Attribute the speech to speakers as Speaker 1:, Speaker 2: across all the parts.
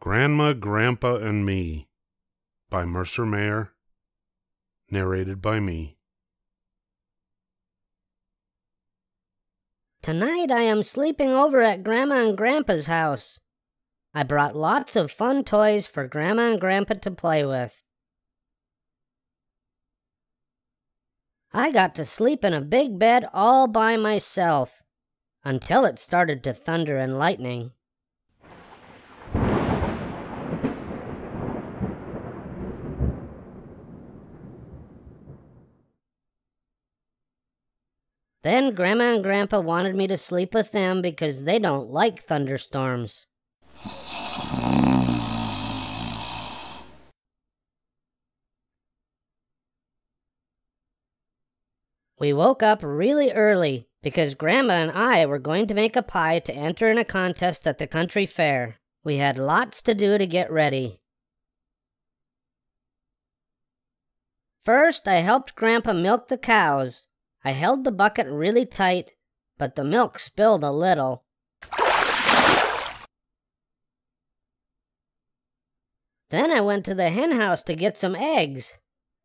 Speaker 1: Grandma, Grandpa, and Me by Mercer Mayer. Narrated by me.
Speaker 2: Tonight I am sleeping over at Grandma and Grandpa's house. I brought lots of fun toys for Grandma and Grandpa to play with. I got to sleep in a big bed all by myself until it started to thunder and lightning. Then Grandma and Grandpa wanted me to sleep with them because they don't like thunderstorms. We woke up really early because Grandma and I were going to make a pie to enter in a contest at the country fair. We had lots to do to get ready. First, I helped Grandpa milk the cows. I held the bucket really tight, but the milk spilled a little. Then I went to the hen house to get some eggs.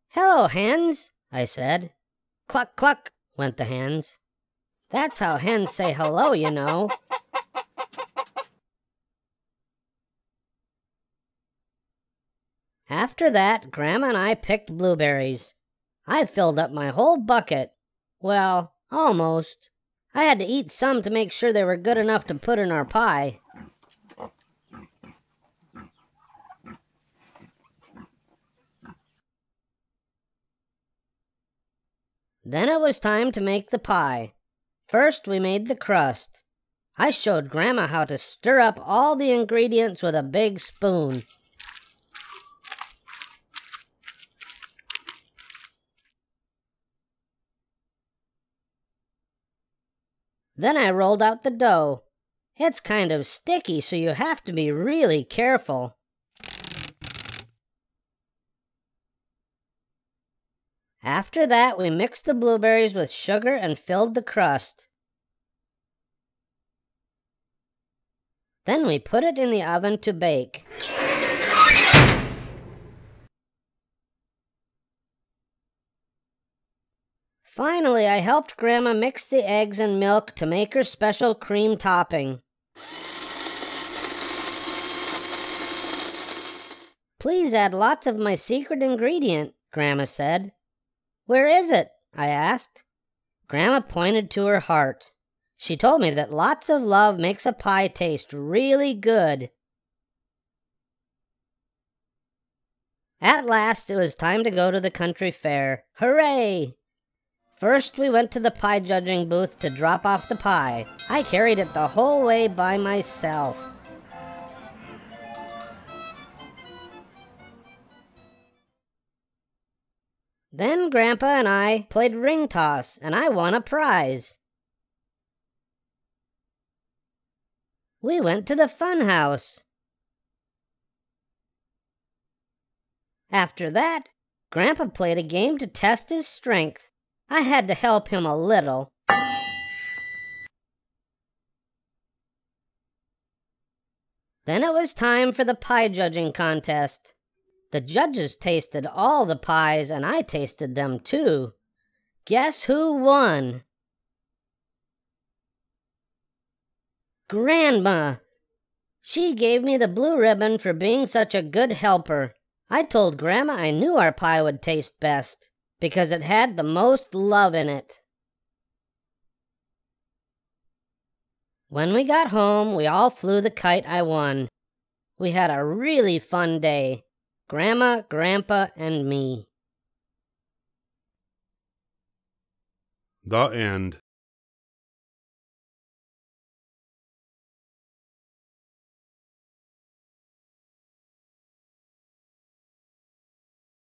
Speaker 2: Hello, hens, I said. Cluck, cluck, went the hens. That's how hens say hello, you know. After that, Grandma and I picked blueberries. I filled up my whole bucket. Well, almost. I had to eat some to make sure they were good enough to put in our pie. Then it was time to make the pie. First, we made the crust. I showed Grandma how to stir up all the ingredients with a big spoon. Then I rolled out the dough. It's kind of sticky, so you have to be really careful. After that, we mixed the blueberries with sugar and filled the crust. Then we put it in the oven to bake. Finally, I helped Grandma mix the eggs and milk to make her special cream topping. Please add lots of my secret ingredient, Grandma said. Where is it? I asked. Grandma pointed to her heart. She told me that lots of love makes a pie taste really good. At last, it was time to go to the country fair. Hooray! First, we went to the pie judging booth to drop off the pie. I carried it the whole way by myself. Then Grandpa and I played ring toss, and I won a prize. We went to the fun house. After that, Grandpa played a game to test his strength. I had to help him a little. Then it was time for the pie judging contest. The judges tasted all the pies, and I tasted them too. Guess who won? Grandma! She gave me the blue ribbon for being such a good helper. I told Grandma I knew our pie would taste best because it had the most love in it. When we got home, we all flew the kite I won. We had a really fun day. Grandma, Grandpa, and me.
Speaker 1: The End